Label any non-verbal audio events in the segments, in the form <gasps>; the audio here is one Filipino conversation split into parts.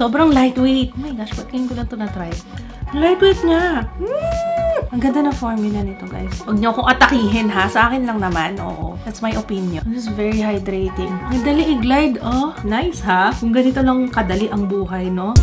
Sobrang lightweight. Oh my gosh, ba't ko lang ito na-try? Lightweight niya. Mm! Ang ganda ng formula nito, guys. Huwag niyo akong atakihin, ha? Sa akin lang naman, oo. That's my opinion. This is very hydrating. Ang dali i-glide, oh. Nice, ha? Kung ganito lang kadali ang buhay, no?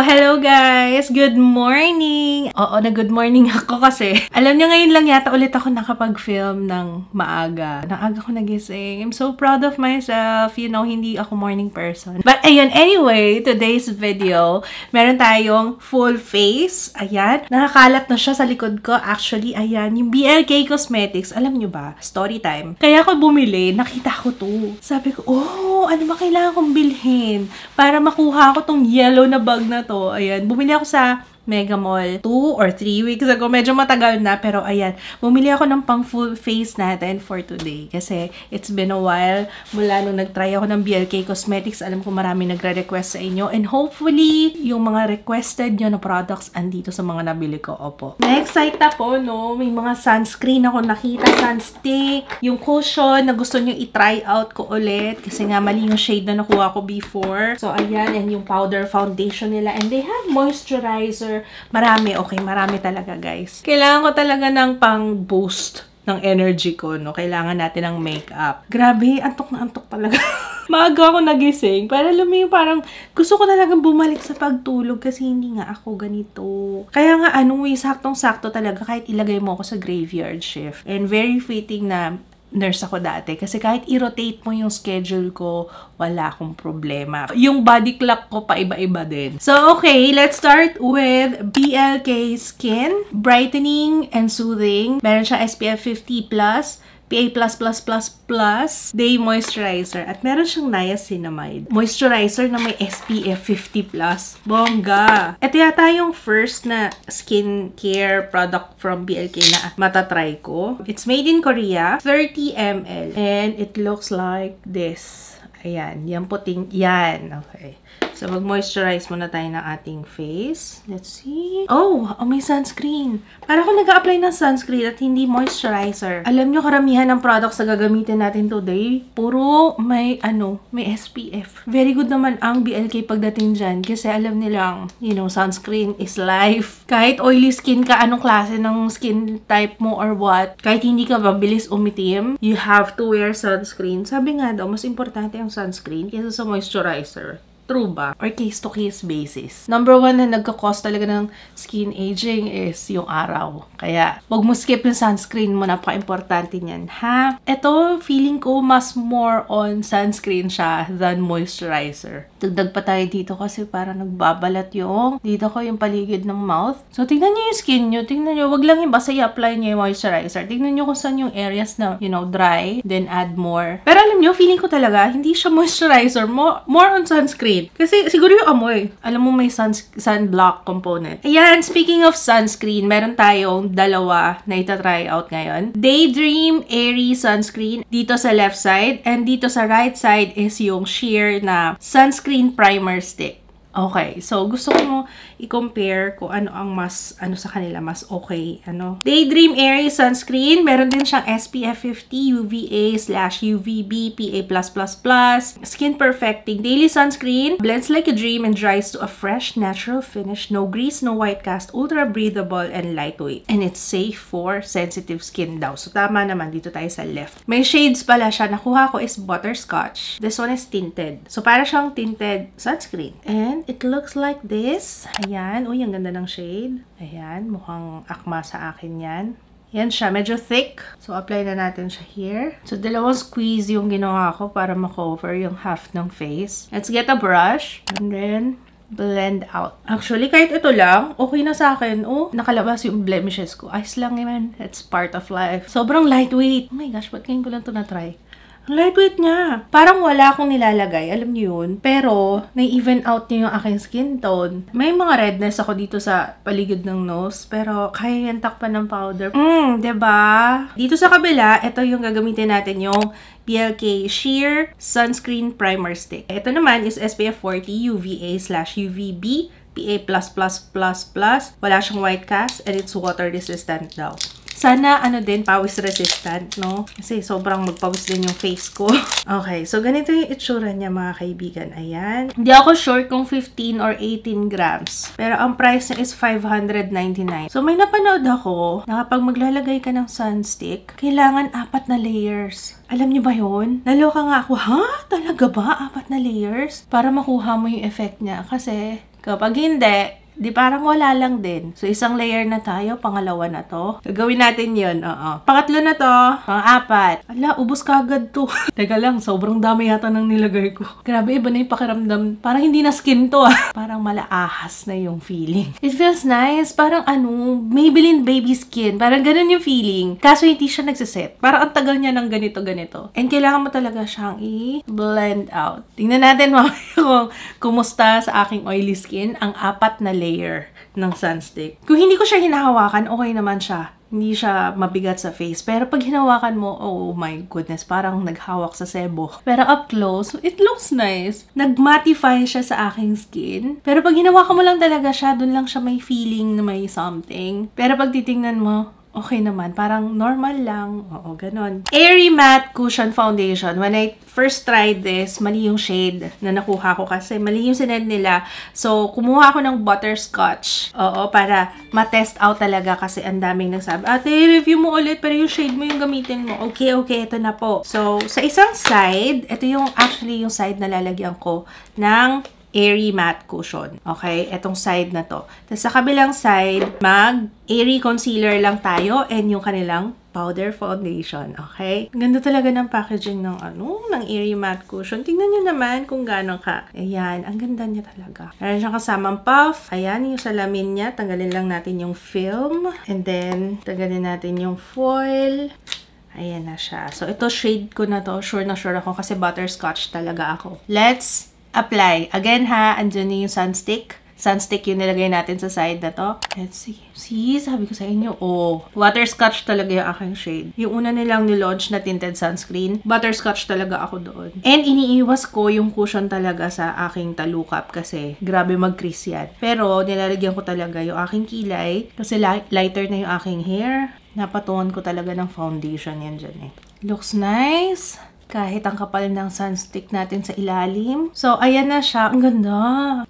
Hello! Guys! Good morning! Oo, na good morning <laughs> ako kasi alam niyo ngayon lang yata ulit ako nakapag-film ng maaga. Naaga ko nagising. I'm so proud of myself. You know, hindi ako morning person. But ayun, anyway, today's video, meron tayong full face. Ayan. Nakakalat na siya sa likod ko. Actually, ayan, yung BLK Cosmetics. Alam niyo ba? Story time. Kaya ako bumili, nakita ko to. Sabi ko, oh, ano ba kailangan kong bilhin para makuha ko tong yellow na bag na to. Ayan, bumili ako sa Mega Mall 2 or 3 weeks ago. Medyo matagal na, pero ayan, bumili ako ng pang full face natin for today. Kasi it's been a while mula nung nag-try ako ng BLK Cosmetics. Alam ko marami nagre-request sa inyo. And hopefully, yung mga requested nyo na products andito sa mga nabili ko. Opo. Na-excite ako, no? May mga sunscreen ako nakita, sunstick, yung cushion na gusto nyo i-try out ko ulit. Kasi nga, mali yung shade na nakuha ko before. So, ayan, yan yung powder foundation nila. And they have moisturizer Marami, okay, marami talaga guys. Kailangan ko talaga ng pang-boost ng energy ko, no? Kailangan natin ng makeup. Grabe, antok na antok talaga. <laughs> Maaga ako nagising. Para alam mo parang gusto ko talagang bumalik sa pagtulog kasi hindi nga ako ganito. Kaya nga, anong way, saktong-sakto talaga kahit ilagay mo ako sa graveyard shift. And very fitting na nurse ako dati. Kasi kahit i-rotate mo yung schedule ko, wala akong problema. Yung body clock ko pa iba-iba din. So, okay, let's start with BLK Skin. Brightening and Soothing. Meron siya SPF 50+. PA++++ Day Moisturizer. At meron siyang Niacinamide. Moisturizer na may SPF 50+. Bongga! Ito yata yung first na skincare product from BLK na matatry ko. It's made in Korea. 30 ml. And it looks like this. Ayan. Yan puting. Yan. Okay. So, mag-moisturize muna tayo ng ating face. Let's see. Oh, oh may sunscreen. Para ako nag-apply ng sunscreen at hindi moisturizer. Alam nyo, karamihan ng products na gagamitin natin today, puro may, ano, may SPF. Very good naman ang BLK pagdating dyan kasi alam nilang, you know, sunscreen is life. Kahit oily skin ka, anong klase ng skin type mo or what, kahit hindi ka mabilis umitim, you have to wear sunscreen. Sabi nga daw, mas importante ang sunscreen kaysa sa moisturizer. True ba? Or case-to-case basis. Number one na nagka-cause talaga ng skin aging is yung araw. Kaya, wag mo skip yung sunscreen mo. Napaka-importante niyan, ha? Ito, feeling ko mas more on sunscreen siya than moisturizer. Dagdag pa tayo dito kasi parang nagbabalat yung dito ko yung paligid ng mouth. So, tingnan niyo yung skin niyo. Tingnan niyo, wag lang yung basta i-apply niyo yung moisturizer. Tingnan niyo kung saan yung areas na, you know, dry. Then, add more. Pero alam niyo, feeling ko talaga, hindi siya moisturizer. More, more on sunscreen shade. Kasi siguro yung amoy. Alam mo may sun sunblock component. Ayan, speaking of sunscreen, meron tayong dalawa na itatry out ngayon. Daydream Airy Sunscreen dito sa left side. And dito sa right side is yung sheer na sunscreen primer stick. Okay, so gusto ko i-compare kung ano ang mas, ano sa kanila, mas okay. Ano? Daydream Airy Sunscreen, meron din siyang SPF 50, UVA slash UVB, PA+++, Skin Perfecting Daily Sunscreen, blends like a dream and dries to a fresh, natural finish, no grease, no white cast, ultra breathable, and lightweight. And it's safe for sensitive skin daw. So tama naman, dito tayo sa left. May shades pala siya. Nakuha ko is Butterscotch. This one is tinted. So para siyang tinted sunscreen. And it looks like this. Ayan. Uy, ang ganda ng shade. Ayan. Mukhang akma sa akin yan. Yan siya. Medyo thick. So, apply na natin siya here. So, dalawang squeeze yung ginawa ko para makover yung half ng face. Let's get a brush. And then, blend out. Actually, kahit ito lang, okay na sa akin. Oh, nakalabas yung blemishes ko. Ayos lang naman. It's part of life. Sobrang lightweight. Oh my gosh, ba't ngayon ko lang ito na-try? Lightweight niya. Parang wala akong nilalagay, alam niyo yun. Pero, na-even out niya yung aking skin tone. May mga redness ako dito sa paligid ng nose, pero kaya yan takpan ng powder. Mm, ba? Diba? Dito sa kabila, ito yung gagamitin natin yung PLK Sheer Sunscreen Primer Stick. Ito naman is SPF 40 UVA slash UVB PA++++. Wala siyang white cast and it's water resistant daw. Sana, ano din, pawis resistant, no? Kasi sobrang magpawis din yung face ko. <laughs> okay, so ganito yung itsura niya, mga kaibigan. Ayan. Hindi ako sure kung 15 or 18 grams. Pero ang price niya is 599. So, may napanood ako na kapag maglalagay ka ng sunstick, kailangan apat na layers. Alam niyo ba yon? Naloka nga ako, ha? Talaga ba? Apat na layers? Para makuha mo yung effect niya. Kasi, kapag hindi, Di parang wala lang din. So, isang layer na tayo. Pangalawa na to. Gagawin natin yun. Oo. Pangatlo na to. Pang-apat. Ala, ubos ka agad to. <laughs> Teka lang, sobrang dami yata ng nilagay ko. Grabe, iba na yung pakiramdam. Parang hindi na skin to ah. <laughs> Parang malaahas na yung feeling. It feels nice. Parang ano, Maybelline baby skin. Parang ganun yung feeling. Kaso hindi siya nagsiset. Parang ang tagal niya ng ganito-ganito. And kailangan mo talaga siyang i-blend out. Tingnan natin <laughs> mamaya kung kumusta sa aking oily skin ang apat na layer ng sunstick. Kung hindi ko siya hinahawakan, okay naman siya. Hindi siya mabigat sa face. Pero pag hinawakan mo, oh my goodness, parang naghawak sa sebo. Pero up close, it looks nice. Nag-mattify siya sa aking skin. Pero pag hinawakan mo lang talaga siya, dun lang siya may feeling na may something. Pero pag titingnan mo, okay naman. Parang normal lang. Oo, ganon. Airy Matte Cushion Foundation. When I first tried this, mali yung shade na nakuha ko kasi mali yung sinend nila. So, kumuha ako ng butterscotch. Oo, para ma-test out talaga kasi ang daming nagsabi, ate, review mo ulit pero yung shade mo yung gamitin mo. Okay, okay, ito na po. So, sa isang side, ito yung actually yung side na lalagyan ko ng airy matte cushion. Okay? Etong side na to. Tapos sa kabilang side, mag airy concealer lang tayo and yung kanilang powder foundation. Okay? Ganda talaga ng packaging ng ano, ng airy matte cushion. Tingnan nyo naman kung gaano ka. Ayan, ang ganda niya talaga. Meron siyang kasamang puff. Ayan, yung salamin niya. Tanggalin lang natin yung film. And then, tanggalin natin yung foil. Ayan na siya. So, ito shade ko na to. Sure na sure ako kasi butterscotch talaga ako. Let's apply. Again ha, andyan yung sunstick. Sunstick yung nilagay natin sa side na to. Let's see. See, sabi ko sa inyo, oh, butterscotch talaga yung aking shade. Yung una nilang nilaunch na tinted sunscreen, butterscotch talaga ako doon. And iniiwas ko yung cushion talaga sa aking talukap kasi grabe mag-crease yan. Pero nilalagyan ko talaga yung aking kilay kasi lighter na yung aking hair. Napatungan ko talaga ng foundation yan dyan eh. Looks nice kahit ang kapal ng sunstick natin sa ilalim. So, ayan na siya. Ang ganda.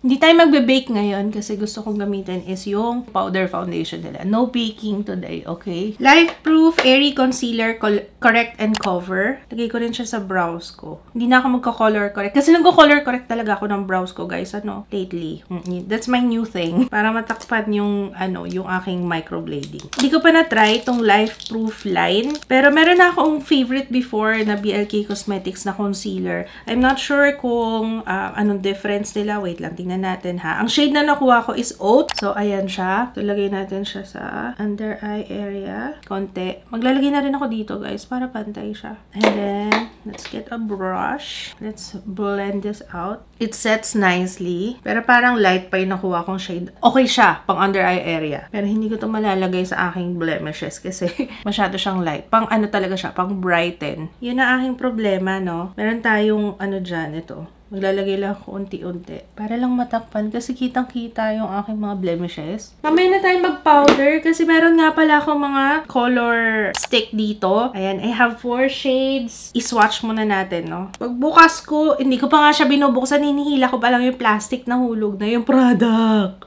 Hindi tayo magbe-bake ngayon kasi gusto kong gamitin is yung powder foundation nila. No baking today, okay? Life Proof Airy Concealer Correct and Cover. Lagay ko rin siya sa brows ko. Hindi na ako magko-color correct. Kasi nagko-color correct talaga ako ng brows ko, guys. Ano? Lately. That's my new thing. <laughs> Para matakpan yung, ano, yung aking microblading. Hindi ko pa na-try itong Life Proof line. Pero meron na akong favorite before na BLK Cosmetics na concealer. I'm not sure kung uh, anong difference nila. Wait lang, tingnan natin ha. Ang shade na nakuha ko is Oat. So, ayan siya. So, lagay natin siya sa under eye area. Konti. Maglalagay na rin ako dito, guys, para pantay siya. And then, let's get a brush. Let's blend this out. It sets nicely. Pero parang light pa yung nakuha kong shade. Okay siya, pang under eye area. Pero hindi ko to malalagay sa aking blemishes kasi <laughs> masyado siyang light. Pang ano talaga siya, pang brighten. Yun ang aking problema no? Meron tayong, ano dyan, ito. Maglalagay lang ako unti-unti. Para lang matakpan kasi kitang-kita yung aking mga blemishes. Mamaya na tayo mag-powder kasi meron nga pala akong mga color stick dito. Ayan, I have four shades. I-swatch muna natin, no? Pagbukas ko, hindi ko pa nga siya binubuksan. Hinihila ko pa lang yung plastic na hulog na yung product.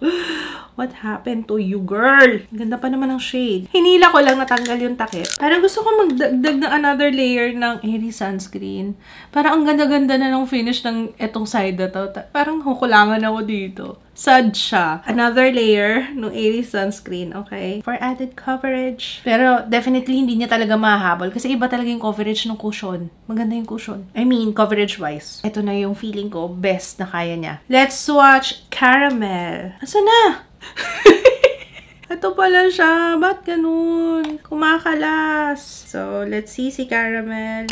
What happened to you, girl? Ganda pa naman ng shade. Hinila ko lang natanggal yung takip. Parang gusto ko magdagdag ng another layer ng airy sunscreen. Parang ang ganda-ganda na ng finish ng etong side na to. Parang hukulangan ako dito. Sad siya. Another layer ng airy sunscreen, okay? For added coverage. Pero definitely hindi niya talaga mahabol kasi iba talaga yung coverage ng cushion. Maganda yung cushion. I mean, coverage-wise. Ito na yung feeling ko, best na kaya niya. Let's swatch caramel. Asa na? <laughs> Ito pala siya. Ba't ganun? Kumakalas. So, let's see si Caramel.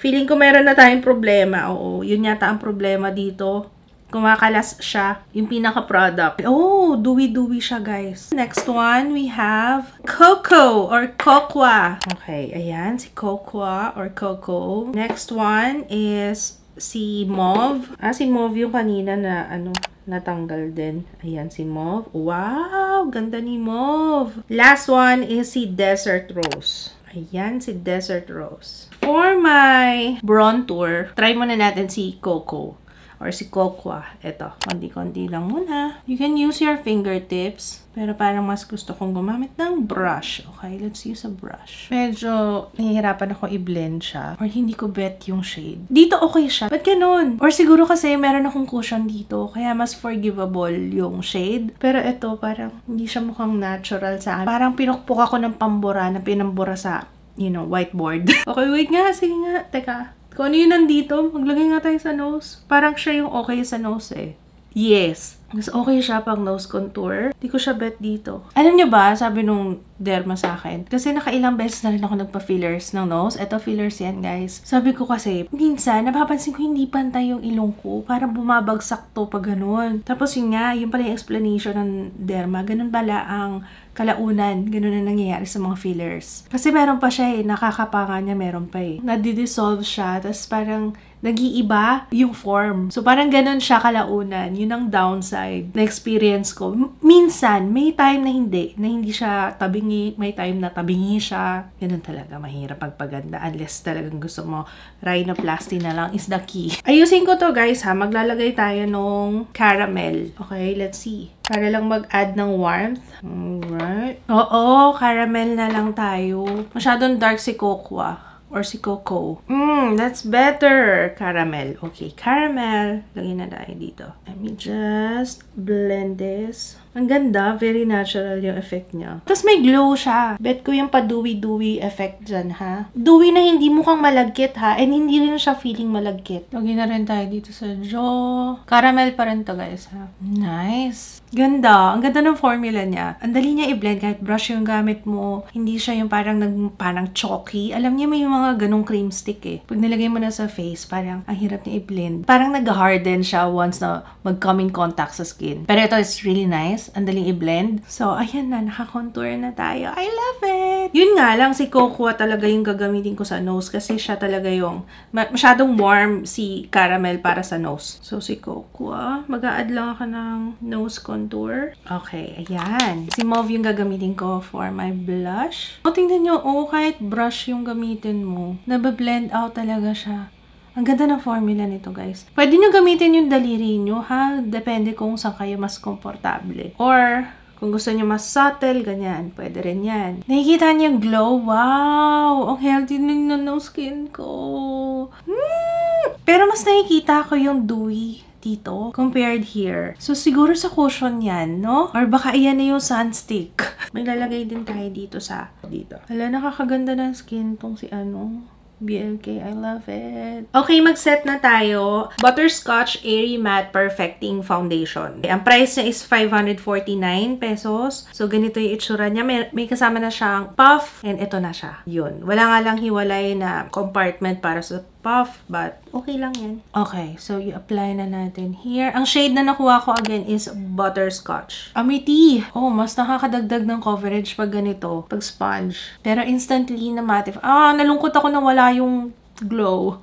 Feeling ko meron na tayong problema. Oo, yun yata ang problema dito. Kumakalas siya. Yung pinaka-product. Oh, dewy-dewy siya, guys. Next one, we have Coco or Cocoa. Okay, ayan. Si Cocoa or Coco. Next one is si Mauve. Ah, si Mauve yung kanina na ano, natanggal din. Ayan, si Mauve. Wow! Ganda ni Mauve. Last one is si Desert Rose. Ayan, si Desert Rose. For my bronzer, try muna natin si Coco or si Cocoa. Ito, konti-konti lang muna. You can use your fingertips. Pero parang mas gusto kong gumamit ng brush. Okay, let's use a brush. Medyo nahihirapan ako i-blend siya. Or hindi ko bet yung shade. Dito okay siya. Ba't ganun? Or siguro kasi meron akong cushion dito. Kaya mas forgivable yung shade. Pero ito parang hindi siya mukhang natural sa akin. Parang pinukpok ako ng pambura na pinambura sa you know, whiteboard. <laughs> okay, wait nga. Sige nga. Teka. Kung ano yun nandito, maglagay nga tayo sa nose. Parang siya yung okay sa nose eh. Yes. Mas okay siya pang nose contour. Hindi ko siya bet dito. Alam niyo ba, sabi nung derma sa akin, kasi nakailang beses na rin ako nagpa-fillers ng nose. Ito, fillers yan, guys. Sabi ko kasi, minsan, napapansin ko hindi pantay yung ilong ko. Parang bumabagsak to pag ganun. Tapos yun nga, yun pala yung explanation ng derma. Ganun pala ang kalaunan. Ganun na nangyayari sa mga fillers. Kasi meron pa siya eh, nakakapanga niya, meron pa eh. Nadidissolve siya, tapos parang nag-iiba yung form. So, parang ganun siya kalaunan. Yun ang downside na experience ko. Minsan, may time na hindi. Na hindi siya tabingi. May time na tabingi siya. Ganun talaga. Mahirap pagpaganda. Unless talagang gusto mo, rhinoplasty na lang is the key. Ayusin ko to guys ha. Maglalagay tayo nung caramel. Okay, let's see. Para lang mag-add ng warmth. Alright. Oo, caramel na lang tayo. Masyadong dark si Cocoa or si Coco. Mmm, that's better. Caramel. Okay, caramel. Lagyan na tayo dito. Let me just blend this. Ang ganda. Very natural yung effect niya. Tapos may glow siya. Bet ko yung pa-dewy-dewy effect dyan, ha? Dewy na hindi mukhang malagkit, ha? And hindi rin siya feeling malagkit. Lagyan na rin tayo dito sa jaw. Caramel pa rin to, guys, ha? Nice. Ganda. Ang ganda ng formula niya. Ang dali niya i-blend kahit brush yung gamit mo. Hindi siya yung parang nag, parang chalky. Alam niya may mga ganong cream stick eh. Pag nilagay mo na sa face, parang ang hirap niya i-blend. Parang nag-harden siya once na mag-come in contact sa skin. Pero ito is really nice. Ang daling i-blend. So, ayan na. Naka-contour na tayo. I love it! Yun nga lang, si Cocoa talaga yung gagamitin ko sa nose kasi siya talaga yung masyadong warm si caramel para sa nose. So, si Cocoa, mag-a-add lang ako ng nose contour. Okay, ayan. Si Mauve yung gagamitin ko for my blush. O, tingnan nyo, oh, kahit brush yung gamitin mo, nabablend out talaga siya. Ang ganda ng formula nito, guys. Pwede nyo gamitin yung daliri nyo, ha? Depende kung saan kayo mas komportable. Or, kung gusto nyo mas subtle, ganyan. Pwede rin yan. Nakikita niyo yung glow? Wow! Ang healthy din ng skin ko. Hmm! Pero mas nakikita ko yung dewy dito compared here. So, siguro sa cushion yan, no? Or baka iyan na yung sunstick. <laughs> May lalagay din tayo dito sa dito. Hala, nakakaganda ng skin tong si ano. BLK, I love it. Okay, mag-set na tayo. Butterscotch Airy Matte Perfecting Foundation. Ang price niya is 549 pesos. So, ganito yung itsura niya. May, may kasama na siyang puff and ito na siya. Yun. Wala nga lang hiwalay na compartment para sa puff, but okay lang yan. Okay, so i-apply na natin here. Ang shade na nakuha ko again is Butterscotch. Amity! Oh, mas nakakadagdag ng coverage pag ganito, pag sponge. Pero instantly na matte. Ah, nalungkot ako na wala yung glow.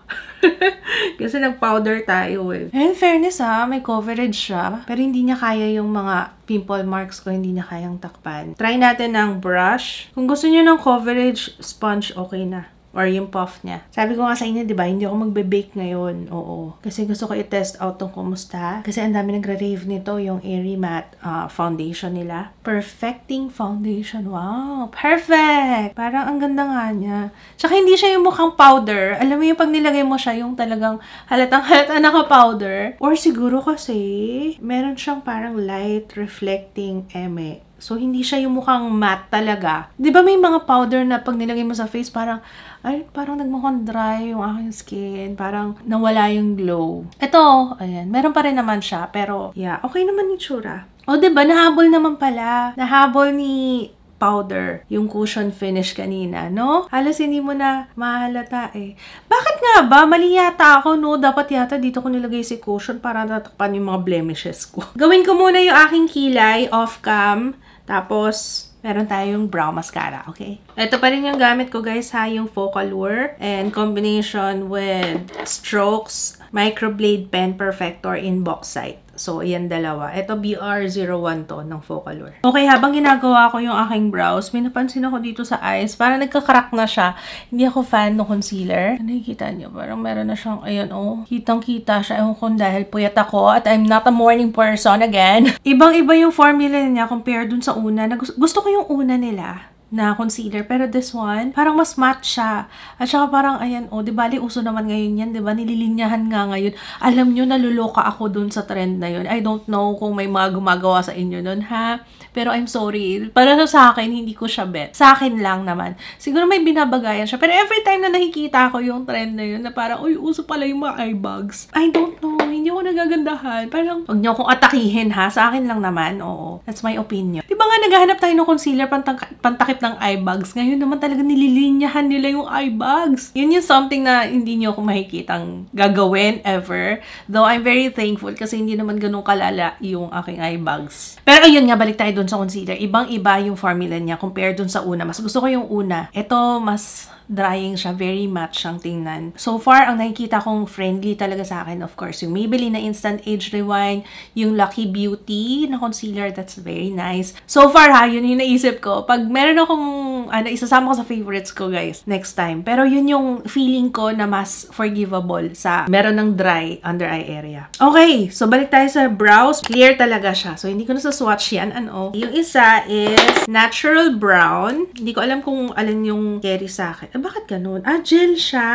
<laughs> Kasi nag-powder tayo eh. And fairness ha, may coverage siya. Pero hindi niya kaya yung mga pimple marks ko, hindi niya kayang takpan. Try natin ng brush. Kung gusto niyo ng coverage sponge, okay na or yung puff niya. Sabi ko nga sa inyo, di ba, hindi ako magbe-bake ngayon. Oo. Kasi gusto ko i-test out tong kumusta. Kasi ang dami nagre-rave nito, yung Airy Matte uh, foundation nila. Perfecting foundation. Wow! Perfect! Parang ang ganda nga niya. Tsaka hindi siya yung mukhang powder. Alam mo yung pag nilagay mo siya, yung talagang halatang halata naka-powder. Or siguro kasi, meron siyang parang light reflecting eme So, hindi siya yung mukhang matte talaga. Di ba may mga powder na pag nilagay mo sa face, parang, ay, parang nagmukhang dry yung aking skin. Parang nawala yung glow. Ito, ayan, meron pa rin naman siya. Pero, yeah, okay naman yung tsura. O, di ba Nahabol naman pala. Nahabol ni powder, yung cushion finish kanina, no? Halos hindi mo na mahalata eh. Bakit nga ba? Mali yata ako, no? Dapat yata dito ko nilagay si cushion para natakpan yung mga blemishes ko. <laughs> Gawin ko muna yung aking kilay off-cam. Tapos, meron tayong brow mascara, okay? Ito pa rin yung gamit ko, guys, ha? Yung Focallure and combination with Strokes Microblade Pen Perfector in Bauxite. So, ayan dalawa. Ito BR01 to ng Focalure. Okay, habang ginagawa ko yung aking brows, may napansin ako dito sa eyes. Parang nagka-crack na siya. Hindi ako fan ng concealer. Nakikita niyo, parang meron na siyang, ayan oh, kitang-kita siya. Ewan ko dahil puyat ako at I'm not a morning person again. <laughs> Ibang-iba yung formula niya compared dun sa una. Na gusto, gusto ko yung una nila na concealer. Pero this one, parang mas matte siya. At saka parang, ayan, oh, di ba, uso naman ngayon yan, di ba? Nililinyahan nga ngayon. Alam nyo, naluloka ako dun sa trend na yun. I don't know kung may mga gumagawa sa inyo nun, ha? Pero I'm sorry. Para sa akin, hindi ko siya bet. Sa akin lang naman. Siguro may binabagayan siya. Pero every time na nakikita ko yung trend na yun, na parang, uy, uso pala yung mga eye bags. I don't know. Hindi ako nagagandahan. Parang, huwag niyo akong atakihin, ha? Sa akin lang naman. Oo. That's my opinion. Di ba nga, naghahanap tayo ng concealer pantakip ng eye bags. Ngayon naman talaga nililinyahan nila yung eye bags. Yun yung something na hindi nyo ako makikitang gagawin ever. Though I'm very thankful kasi hindi naman ganun kalala yung aking eye bags. Pero ayun nga, balik tayo dun sa concealer. Ibang-iba yung formula niya compared dun sa una. Mas gusto ko yung una. Ito, mas drying siya. Very matte siyang tingnan. So far, ang nakikita kong friendly talaga sa akin, of course, yung Maybelline na Instant Age Rewind, yung Lucky Beauty na concealer, that's very nice. So far ha, yun yung naisip ko. Pag meron akong, ano, isasama ko sa favorites ko, guys, next time. Pero yun yung feeling ko na mas forgivable sa meron ng dry under eye area. Okay, so balik tayo sa brows. Clear talaga siya. So, hindi ko na sa swatch yan. Ano? Yung isa is natural brown. Hindi ko alam kung alin yung carry sa akin. Eh, bakit ganun? Ah, gel siya.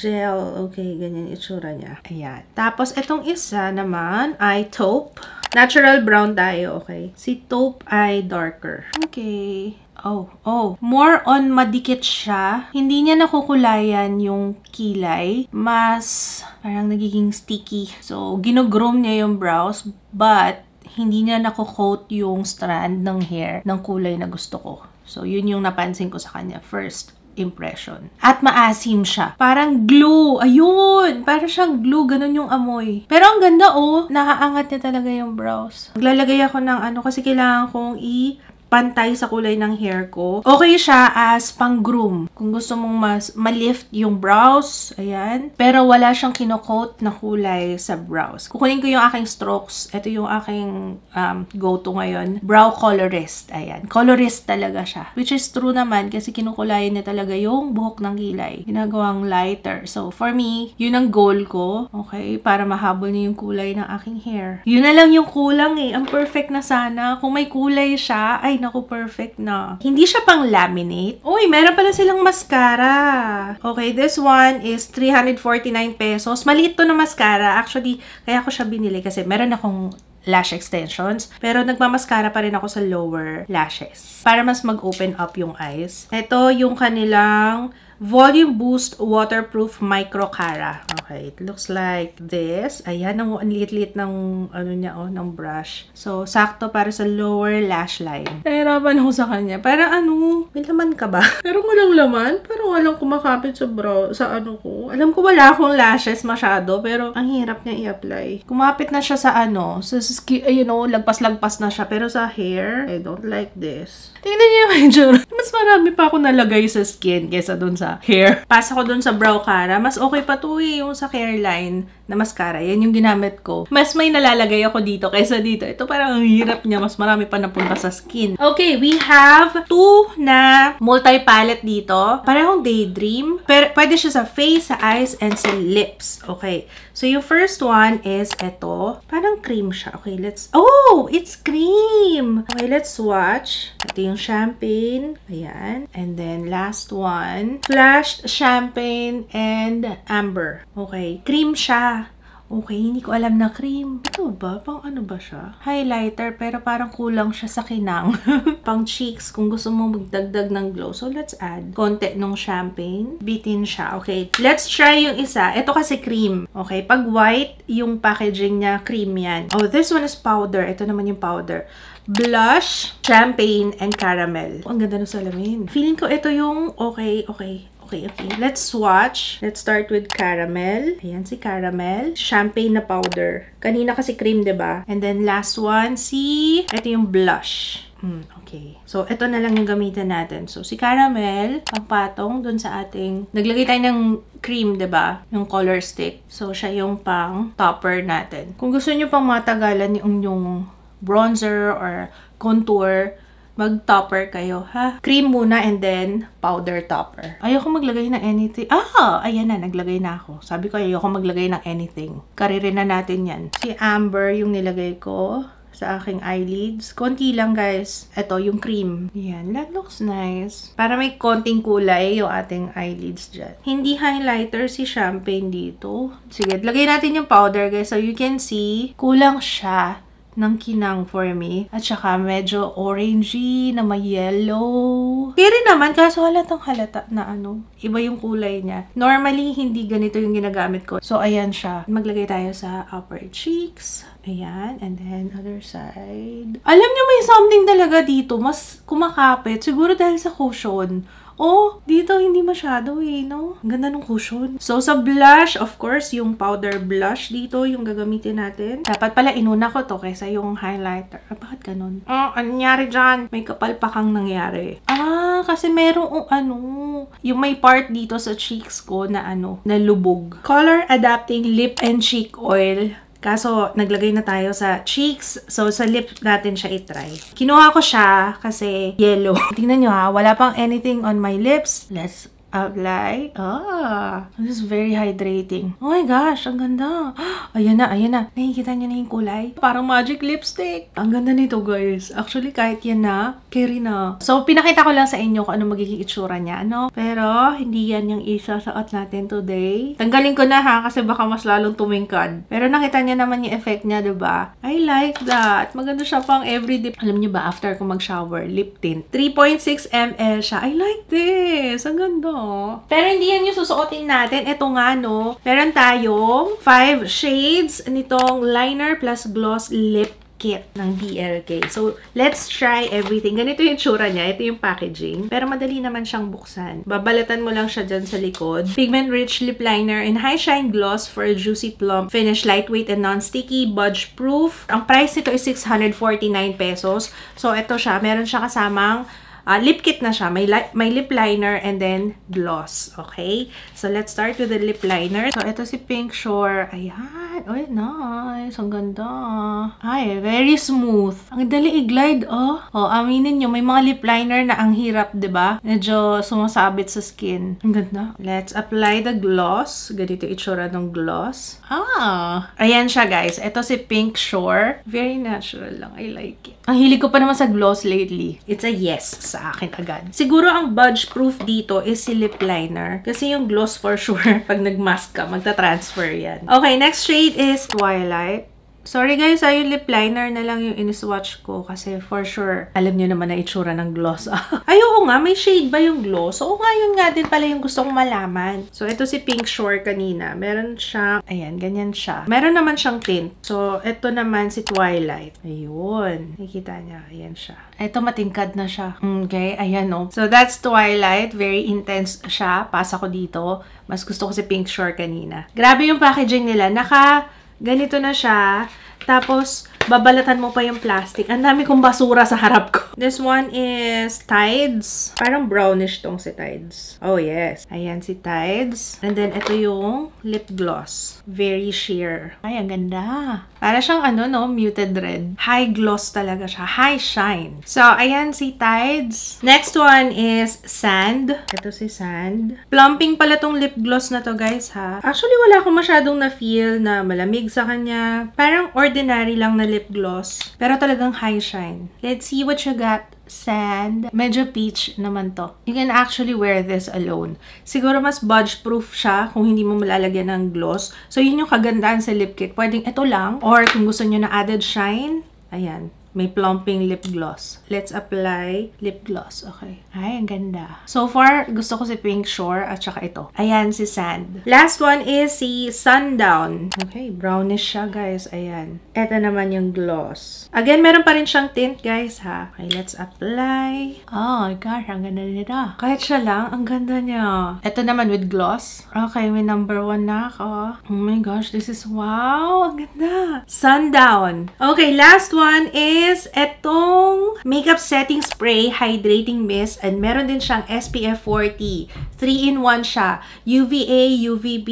Gel. Okay, ganyan itsura niya. Ayan. Tapos, itong isa naman ay taupe. Natural brown tayo, okay? Si taupe ay darker. Okay. Oh, oh. More on madikit siya. Hindi niya nakukulayan yung kilay. Mas parang nagiging sticky. So, ginugroom niya yung brows. But, hindi niya nakukoat yung strand ng hair ng kulay na gusto ko. So, yun yung napansin ko sa kanya first impression. At maasim siya. Parang glue. Ayun! Parang siyang glue. Ganun yung amoy. Pero ang ganda oh. Nakaangat niya talaga yung brows. Maglalagay ako ng ano kasi kailangan kong i pantay sa kulay ng hair ko. Okay siya as pang-groom. Kung gusto mong mas malift yung brows, ayan. Pero wala siyang kinocoat na kulay sa brows. Kukunin ko yung aking strokes. Ito yung aking um, go-to ngayon. Brow colorist. Ayan. Colorist talaga siya. Which is true naman kasi kinukulayan niya talaga yung buhok ng kilay. Ginagawang lighter. So, for me, yun ang goal ko. Okay? Para mahabol niya yung kulay ng aking hair. Yun na lang yung kulang eh. Ang perfect na sana. Kung may kulay siya, ay naku, perfect na. Hindi siya pang laminate. Uy, meron pala silang mascara. Okay, this one is 349 pesos. Maliit to na mascara. Actually, kaya ko siya binili kasi meron akong lash extensions. Pero nagmamaskara pa rin ako sa lower lashes. Para mas mag-open up yung eyes. Ito yung kanilang Volume Boost Waterproof Micro Cara. Okay, it looks like this. Ayan, ang liit-liit ng, ano niya, oh, ng brush. So, sakto para sa lower lash line. Nahirapan ako sa kanya. Para ano, may laman ka ba? <laughs> Pero walang laman. Pero walang kumakapit sa brow, sa ano ko. Alam ko wala akong lashes masyado, pero ang hirap niya i-apply. Kumapit na siya sa ano, sa skin, you know, lagpas-lagpas na siya. Pero sa hair, I don't like this. Tingnan niyo yung <laughs> itsura. Mas marami pa ako nalagay sa skin kesa dun sa sa hair. Pasa ko dun sa brow cara. Mas okay pa to eh, yung sa hairline na mascara. Yan yung ginamit ko. Mas may nalalagay ako dito kaysa dito. Ito parang ang hirap niya. Mas marami pa napunta sa skin. Okay, we have two na multi-palette dito. Parehong daydream. Pero pwede siya sa face, sa eyes, and sa lips. Okay. So, yung first one is ito. Parang cream siya. Okay, let's... Oh! It's cream! Okay, let's swatch. Ito yung champagne. Ayan. And then, last one. Flashed champagne and amber. Okay. Cream siya. Okay, hindi ko alam na cream. Ito ba? Pang ano ba siya? Highlighter, pero parang kulang siya sa kinang. <laughs> Pang cheeks, kung gusto mo magdagdag ng glow. So, let's add konti ng champagne. Bitin siya. Okay, let's try yung isa. Ito kasi cream. Okay, pag white, yung packaging niya, cream yan. Oh, this one is powder. Ito naman yung powder blush, champagne, and caramel. Oh, ang ganda ng salamin. Feeling ko ito yung okay, okay. Okay, okay. Let's swatch. Let's start with caramel. Ayan si caramel. Champagne na powder. Kanina kasi cream, ba diba? And then last one, si... Ito yung blush. Hmm, okay. So, ito na lang yung gamitin natin. So, si Caramel, pangpatong dun sa ating... Naglagay tayo ng cream, 'di ba? Yung color stick. So, siya yung pang topper natin. Kung gusto niyo pang matagalan yung, yung bronzer or contour, mag-topper kayo, ha? Cream muna and then powder topper. Ayoko maglagay ng anything. Ah! Ayan na, naglagay na ako. Sabi ko, ayoko maglagay ng anything. Karirin na natin yan. Si Amber yung nilagay ko sa aking eyelids. Konti lang, guys. Ito, yung cream. Yan. That looks nice. Para may konting kulay yung ating eyelids dyan. Hindi highlighter si champagne dito. Sige, lagay natin yung powder, guys. So, you can see, kulang siya ng kinang for me. At saka medyo orangey na may yellow. Kaya naman, kaso halatang halata na ano, iba yung kulay niya. Normally, hindi ganito yung ginagamit ko. So, ayan siya. Maglagay tayo sa upper cheeks. Ayan. And then, other side. Alam niyo, may something talaga dito. Mas kumakapit. Siguro dahil sa cushion. Oh, dito hindi masyado eh, no? Ang ganda ng cushion. So, sa blush, of course, yung powder blush dito yung gagamitin natin. Dapat pala inuna ko to kaysa yung highlighter. Ah, bakit ganun? Oh, ano nangyari dyan? May kapalpakang nangyari. Ah, kasi merong oh, ano, yung may part dito sa cheeks ko na ano, na lubog. Color Adapting Lip and Cheek Oil Kaso, naglagay na tayo sa cheeks. So, sa lip natin siya itry. Kinuha ko siya kasi yellow. <laughs> Tingnan nyo ha, wala pang anything on my lips. Let's apply. Ah, this is very hydrating. Oh my gosh, ang ganda. <gasps> Ayan na, ayan na. Nakikita niyo na yung kulay? Parang magic lipstick. Ang ganda nito, guys. Actually, kahit yan na, carry na. So, pinakita ko lang sa inyo kung ano magiging itsura niya, ano? Pero, hindi yan yung isa sa out natin today. Tanggalin ko na ha, kasi baka mas lalong tumingkad. Pero nakita niya naman yung effect niya, ba? I like that. Maganda siya pang everyday. Alam niyo ba, after ko mag-shower, lip tint. 3.6 ml siya. I like this. Ang ganda. Pero hindi yan yung susuotin natin. Ito nga, no. Meron tayong 5 shades nitong liner plus gloss lip kit ng BLK. So, let's try everything. Ganito yung tsura niya. Ito yung packaging. Pero madali naman siyang buksan. Babalatan mo lang siya dyan sa likod. Pigment Rich Lip Liner and High Shine Gloss for a juicy plump finish. Lightweight and non-sticky. Budge proof. Ang price nito is 649 pesos. So, ito siya. Meron siya kasamang Uh, lip kit na siya. May, li- may lip liner and then gloss. Okay? So, let's start with the lip liner. So, ito si Pink Shore. Ayan. Uy, nice. Ang ganda. Ay, very smooth. Ang dali i-glide, oh. Oh, aminin nyo, may mga lip liner na ang hirap, ba diba? Medyo sumasabit sa skin. Ang ganda. Let's apply the gloss. Ganito itsura ng gloss. Ah. Ayan siya, guys. Ito si Pink Shore. Very natural lang. I like it. Ang hilig ko pa naman sa gloss lately. It's a yes sa akin agad. Siguro ang budge proof dito is si lip liner. Kasi yung gloss for sure, <laughs> pag nag-mask ka, magta-transfer yan. Okay, next shade is Twilight. Sorry guys, ay yung lip liner na lang yung iniswatch ko kasi for sure, alam niyo naman na itsura ng gloss. <laughs> ay, oo nga, may shade ba yung gloss? Oo nga, yun nga din pala yung gusto kong malaman. So, ito si Pink Shore kanina. Meron siyang, ayan, ganyan siya. Meron naman siyang tint. So, ito naman si Twilight. Ayun. Nakikita niya, ayan siya. Ito matingkad na siya. Okay, ayan o. Oh. So, that's Twilight. Very intense siya. Pasa ko dito. Mas gusto ko si Pink Shore kanina. Grabe yung packaging nila. Naka ganito na siya. Tapos, babalatan mo pa yung plastic. Ang dami kong basura sa harap ko. <laughs> This one is Tides. Parang brownish tong si Tides. Oh, yes. Ayan si Tides. And then, ito yung lip gloss. Very sheer. Ay, ang ganda. Para siyang ano, no? Muted red. High gloss talaga siya. High shine. So, ayan si Tides. Next one is Sand. Ito si Sand. Plumping pala tong lip gloss na to, guys, ha? Actually, wala akong masyadong na-feel na malamig sa kanya. Parang ordinary lang na lip lip gloss. Pero talagang high shine. Let's see what you got sand. Medyo peach naman to. You can actually wear this alone. Siguro mas budge proof siya kung hindi mo malalagyan ng gloss. So, yun yung kagandaan sa lip kit. Pwedeng ito lang. Or kung gusto nyo na added shine, ayan. May plumping lip gloss. Let's apply lip gloss. Okay. Ay, ang ganda. So far, gusto ko si Pink Shore at saka ito. Ayan, si Sand. Last one is si Sundown. Okay, brownish siya, guys. Ayan. Ito naman yung gloss. Again, meron pa rin siyang tint, guys, ha? Okay, let's apply. Oh my gosh, ang ganda nila. Kahit siya lang, ang ganda niya. Ito naman with gloss. Okay, may number one na ako. Oh my gosh, this is wow. Ang ganda. Sundown. Okay, last one is is etong makeup setting spray, hydrating mist, and meron din siyang SPF 40. 3-in-1 siya. UVA, UVB,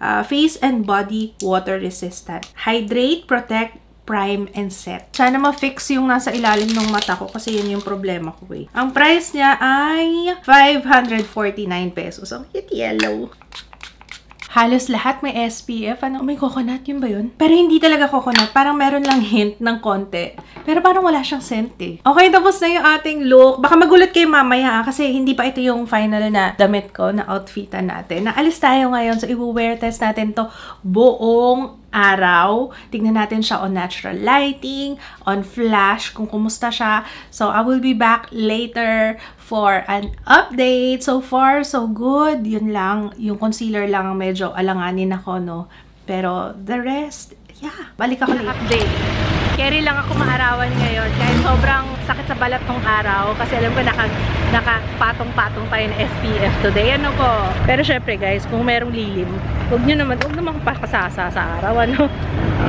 uh, face and body water resistant. Hydrate, protect, prime, and set. Sana ma-fix yung nasa ilalim ng mata ko kasi yun yung problema ko eh. Ang price niya ay 549 pesos. Ang cute yellow. Halos lahat may SPF. Ano, may coconut yun ba yun? Pero hindi talaga coconut. Parang meron lang hint ng konti. Pero parang wala siyang scent eh. Okay, tapos na yung ating look. Baka magulat kayo mamaya kasi hindi pa ito yung final na damit ko na outfitan natin. Naalis tayo ngayon. So, i-wear test natin to buong araw. Tingnan natin siya on natural lighting, on flash, kung kumusta siya. So, I will be back later for an update. So far, so good. Yun lang. Yung concealer lang medyo alanganin ako, no? Pero the rest, yeah. Balik ako later. Update. Carry lang ako maarawan ngayon kahit sobrang sakit sa balat tong araw kasi alam ko naka, nakapatong-patong tayo ng SPF today. Ano ko? Pero syempre guys, kung merong lilim, huwag nyo naman, huwag naman pakasasa sa araw. Ano?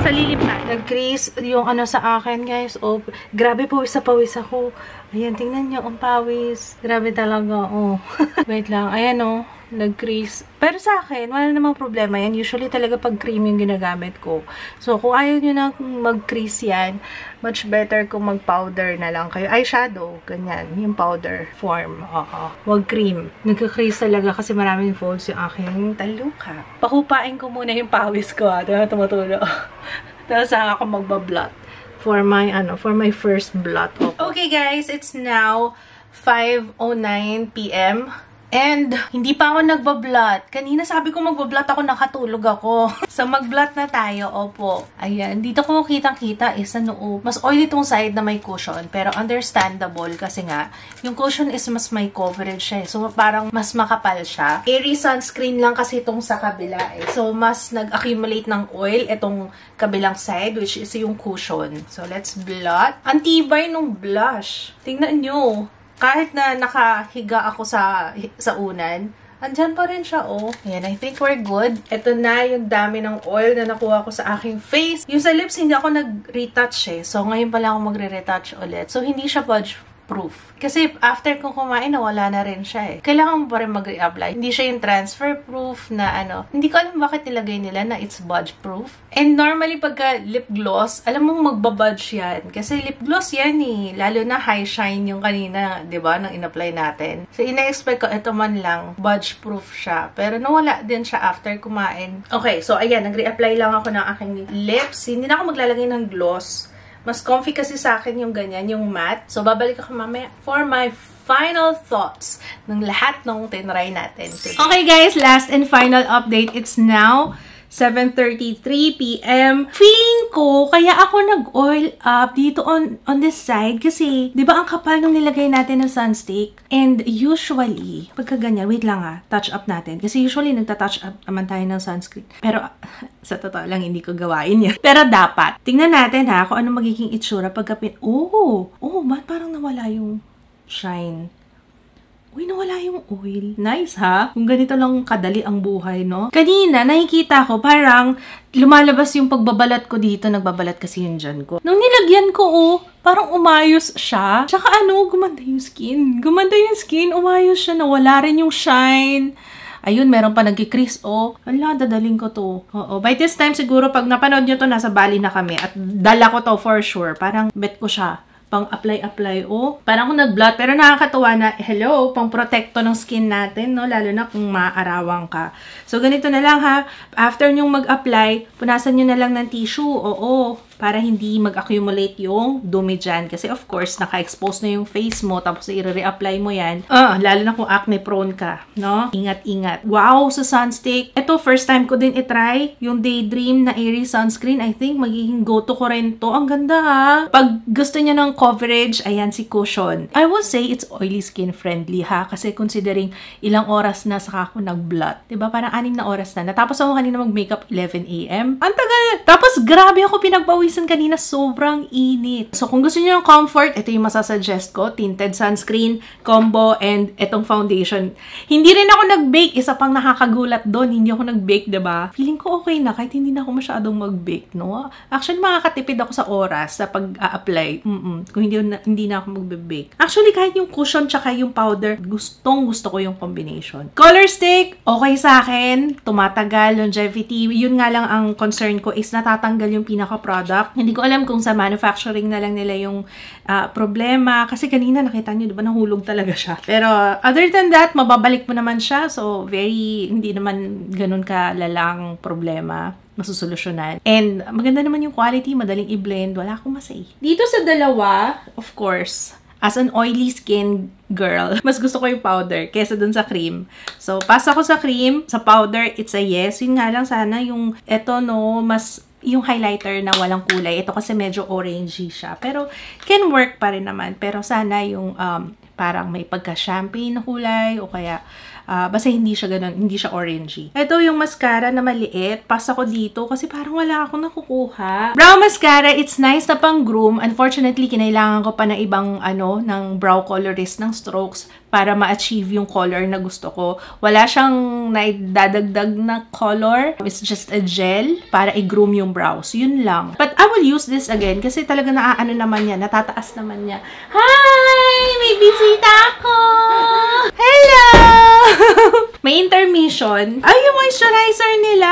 Sa lilim na. Nag-crease yung ano sa akin guys. Oh, grabe pawis sa pawis ako. Ayan, tingnan nyo ang pawis. Grabe talaga. Oh. <laughs> Wait lang. Ayan oh nag-crease. Pero sa akin, wala namang problema yan. Usually talaga pag cream yung ginagamit ko. So, kung ayaw nyo na mag-crease yan, much better kung mag-powder na lang kayo. Eyeshadow, ganyan. Yung powder form. Oo. Wag cream. Nagka-crease talaga kasi maraming folds yung aking taluka. Pakupain ko muna yung pawis ko ha. Ito tumutulo. <laughs> Tapos saka ako magbablot for my ano for my first blot. Okay guys, it's now 5:09 p.m. And, hindi pa ako nagbablot. Kanina sabi ko magbablot ako, nakatulog ako. <laughs> so, magblot na tayo. Opo. Ayan. Dito ko kitang-kita is sa noo. Mas oily itong side na may cushion. Pero understandable kasi nga, yung cushion is mas may coverage siya. So, parang mas makapal siya. Airy sunscreen lang kasi itong sa kabila eh. So, mas nag-accumulate ng oil itong kabilang side, which is yung cushion. So, let's blot. Antibay nung blush. Tingnan nyo kahit na nakahiga ako sa sa unan, andyan pa rin siya, oh. Ayan, I think we're good. Ito na yung dami ng oil na nakuha ko sa aking face. Yung sa lips, hindi ako nag-retouch eh. So, ngayon pala ako magre-retouch ulit. So, hindi siya budge proof. Kasi after kong kumain, nawala na rin siya eh. Kailangan mo pa rin mag-reapply. Hindi siya yung transfer proof na ano. Hindi ko alam bakit nilagay nila na it's budge proof. And normally pagka lip gloss, alam mong magbabudge yan. Kasi lip gloss yan eh. Lalo na high shine yung kanina, di ba, nang in-apply natin. So ina-expect ko, ito man lang, budge proof siya. Pero nawala din siya after kumain. Okay, so ayan, nag-reapply lang ako ng aking lips. Hindi na ako maglalagay ng gloss mas comfy kasi sa akin yung ganyan, yung matte. So, babalik ako mamaya for my final thoughts ng lahat ng tinry natin. Okay guys, last and final update. It's now 7.33pm. Feeling ko, kaya ako nag-oil up dito on, on this side kasi, di ba ang kapal nung nilagay natin ng sunstick? And usually, pagka ganyan, wait lang ah, touch up natin. Kasi usually, nagta-touch up naman tayo ng sunscreen. Pero, <laughs> sa totoo lang, hindi ko gawain yan. <laughs> Pero dapat. Tingnan natin ha, kung ano magiging itsura pagka pin... Oh! Oh, ba't parang nawala yung shine? Uy, nawala yung oil. Nice, ha? Kung ganito lang kadali ang buhay, no? Kanina, nakikita ko, parang lumalabas yung pagbabalat ko dito. Nagbabalat kasi yung dyan ko. Nung nilagyan ko, oh, parang umayos siya. Tsaka ano, gumanda yung skin. Gumanda yung skin, umayos siya. Nawala rin yung shine. Ayun, meron pa nagkikris. Oh, ala, dadaling ko to. Oo. By this time, siguro, pag napanood nyo to, nasa Bali na kami. At dala ko to for sure. Parang bet ko siya pang apply-apply o parang kung nag-blot pero nakakatuwa na hello, pang protekto ng skin natin no lalo na kung maaarawan ka. So ganito na lang ha, after nyong mag-apply, punasan nyo na lang ng tissue. Oo, para hindi mag-accumulate yung dumi dyan. Kasi of course, naka-expose na yung face mo, tapos i-re-apply mo yan. Ah, lalo na kung acne prone ka, no? Ingat-ingat. Wow, sa sunstick. Ito, first time ko din itry. Yung Daydream na Airy Sunscreen. I think magiging go-to ko rin to. Ang ganda ha. Pag gusto niya ng coverage, ayan si Cushion. I will say it's oily skin friendly ha. Kasi considering ilang oras na saka ako nag-blot. Diba? Parang anim na oras na. Natapos ako kanina mag-makeup 11 a.m. Ang tagal. Tapos grabe ako pinagpawi pinawisan kanina, sobrang init. So, kung gusto niyo ng comfort, ito yung masasuggest ko. Tinted sunscreen, combo, and itong foundation. Hindi rin ako nag-bake. Isa pang nakakagulat doon. Hindi ako nag-bake, ba diba? Feeling ko okay na kahit hindi na ako masyadong mag-bake, no? Actually, makakatipid ako sa oras sa pag-a-apply. Mm-mm. Kung hindi, na, hindi na ako mag-bake. Actually, kahit yung cushion tsaka yung powder, gustong gusto ko yung combination. Color stick, okay sa akin. Tumatagal, longevity. Yun nga lang ang concern ko is natatanggal yung pinaka-product. Hindi ko alam kung sa manufacturing na lang nila yung uh, problema. Kasi kanina nakita nyo, di ba, nahulog talaga siya. Pero other than that, mababalik mo naman siya. So, very, hindi naman ganun kalalang problema masusolusyonan. And maganda naman yung quality, madaling i-blend, wala akong masay. Dito sa dalawa, of course, as an oily skin girl, <laughs> mas gusto ko yung powder kesa dun sa cream. So, pass ako sa cream. Sa powder, it's a yes. Yun nga lang sana yung, eto no, mas yung highlighter na walang kulay. Ito kasi medyo orangey siya. Pero, can work pa rin naman. Pero sana yung um, parang may pagka-champagne na kulay o kaya Uh, basta hindi siya ganun, hindi siya orangey. Ito yung mascara na maliit. Pas ako dito kasi parang wala akong nakukuha. Brow mascara, it's nice na pang groom. Unfortunately, kinailangan ko pa ng ibang ano, ng brow colorist ng strokes para ma-achieve yung color na gusto ko. Wala siyang naidadagdag na color. It's just a gel para i-groom yung brows. Yun lang. But I will use this again kasi talaga naaano naman niya, natataas naman niya. Hi! May bisita ako! Hello! <laughs> May intermission. Ay, yung moisturizer nila.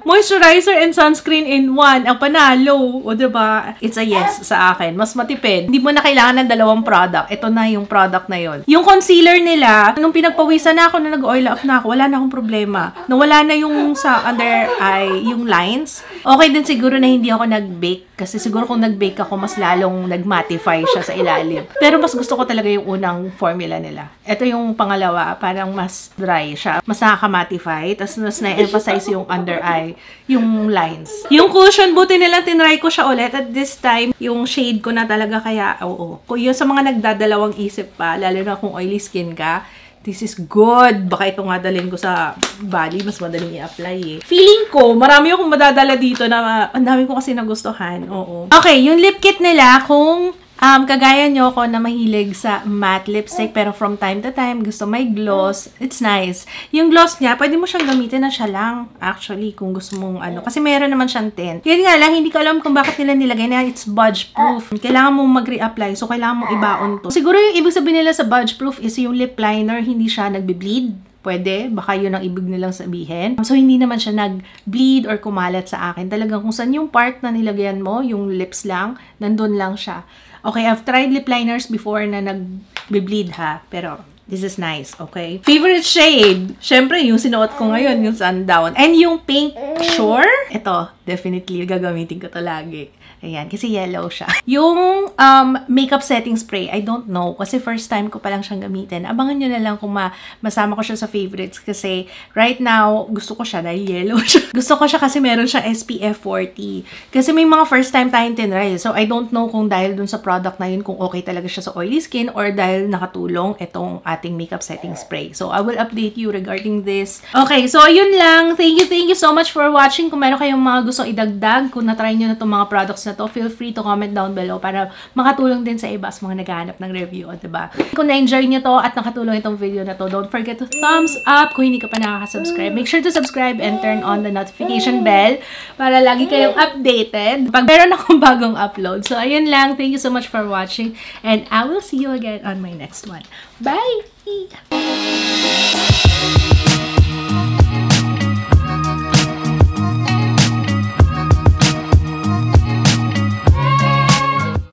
Moisturizer and sunscreen in one. Ang panalo. O, diba? It's a yes sa akin. Mas matipid. Hindi mo na kailangan ng dalawang product. Ito na yung product na yon. Yung concealer nila, nung pinagpawisan na ako na nag-oil up na ako, wala na akong problema. Nung wala na yung sa under eye, yung lines, okay din siguro na hindi ako nag-bake. Kasi siguro kung nag-bake ako, mas lalong nag-mattify siya sa ilalim. Pero mas gusto ko talaga yung unang formula nila. Ito yung pangalawa, parang mas dry siya. Mas nakaka-mattify. Tapos mas na-emphasize yung under eye, yung lines. Yung cushion, buti nila tinry ko siya ulit. At this time, yung shade ko na talaga kaya, oo. Kung yun sa mga nagdadalawang isip pa, lalo na kung oily skin ka, this is good. Baka ito nga dalhin ko sa Bali, mas madaling i-apply eh. Feeling ko, marami akong madadala dito na ang dami ko kasi nagustuhan. Oo. Okay, yung lip kit nila, kung Um, kagaya nyo ako na mahilig sa matte lipstick pero from time to time gusto may gloss. It's nice. Yung gloss niya, pwede mo siyang gamitin na siya lang actually kung gusto mong ano. Kasi meron naman siyang tint. Yan nga lang, hindi ko alam kung bakit nila nilagay na it's budge proof. Kailangan mong mag-reapply so kailangan mong ibaon to. Siguro yung ibig sabihin nila sa budge proof is yung lip liner hindi siya nagbe-bleed. Pwede, baka yun ang ibig nilang sabihin. So, hindi naman siya nag-bleed or kumalat sa akin. Talagang kung saan yung part na nilagyan mo, yung lips lang, nandun lang siya. Okay, I've tried lip liners before na nag-bleed ha, pero this is nice, okay? Favorite shade? Siyempre, yung sinuot ko ngayon, yung sundown. And yung pink sure, ito, definitely gagamitin ko to lagi. Ayan, kasi yellow siya. <laughs> Yung um, makeup setting spray, I don't know. Kasi first time ko pa lang siyang gamitin. Abangan nyo na lang kung ma masama ko siya sa favorites. Kasi right now, gusto ko siya dahil yellow siya. <laughs> gusto ko siya kasi meron siya SPF 40. Kasi may mga first time tayong tinry. So, I don't know kung dahil dun sa product na yun, kung okay talaga siya sa oily skin or dahil nakatulong itong ating makeup setting spray. So, I will update you regarding this. Okay, so ayun lang. Thank you, thank you so much for watching. Kung meron kayong mga gustong idagdag, kung na-try nyo na itong mga products na to, feel free to comment down below para makatulong din sa iba sa mga naghahanap ng review, ba? Diba? Kung na-enjoy nyo to at nakatulong itong video na to, don't forget to thumbs up kung hindi ka pa nakaka-subscribe. Make sure to subscribe and turn on the notification bell para lagi kayong updated pag meron akong bagong upload. So, ayun lang. Thank you so much for watching and I will see you again on my next one. Bye!